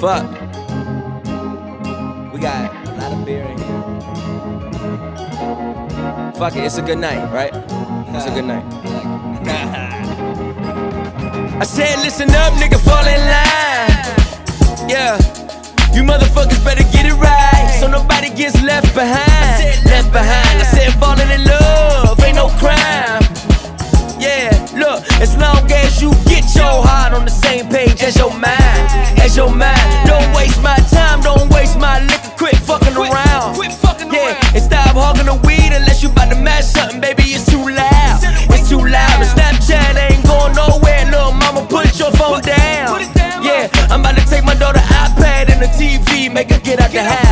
Fuck. We got a lot of beer in here. Fuck it, it's a good night, right? It's a good night. I said, listen up, nigga, fall in line. Yeah, you motherfuckers better get it right. As long as you get your heart on the same page as your mind, as your mind. Don't waste my time, don't waste my liquor, quit fucking around. Quit fucking Yeah, around. and stop hogging the weed unless you bout to match something, baby. It's too loud. It's too loud. The Snapchat ain't going nowhere, little mama. Put your phone down. down, Yeah, I'm about to take my daughter iPad and the TV, make her get out the house.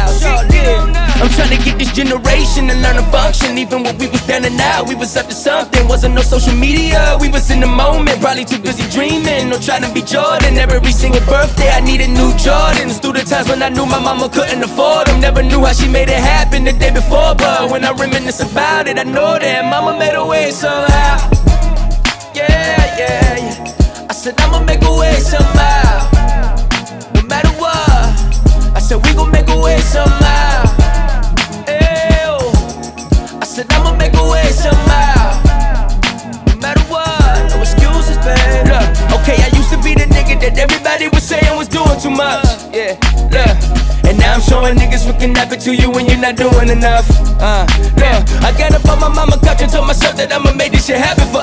Trying to get this generation to learn to function. Even when we was standing out, we was up to something. Wasn't no social media, we was in the moment. Probably too busy dreaming no trying to be Jordan. Every single birthday, I needed new Jordans. Through the times when I knew my mama couldn't afford them. Never knew how she made it happen the day before. But when I reminisce about it, I know that mama made a way somehow. Yeah, yeah, yeah. I said, I'ma make a way somehow. I'ma make a way somehow. No matter what, no excuses, babe. Look, okay, I used to be the nigga that everybody was saying was doing too much. Yeah, look. And now I'm showing niggas what can happen to you when you're not doing enough. Uh, look, I got up on my mama couch and told myself that I'ma make this shit happen for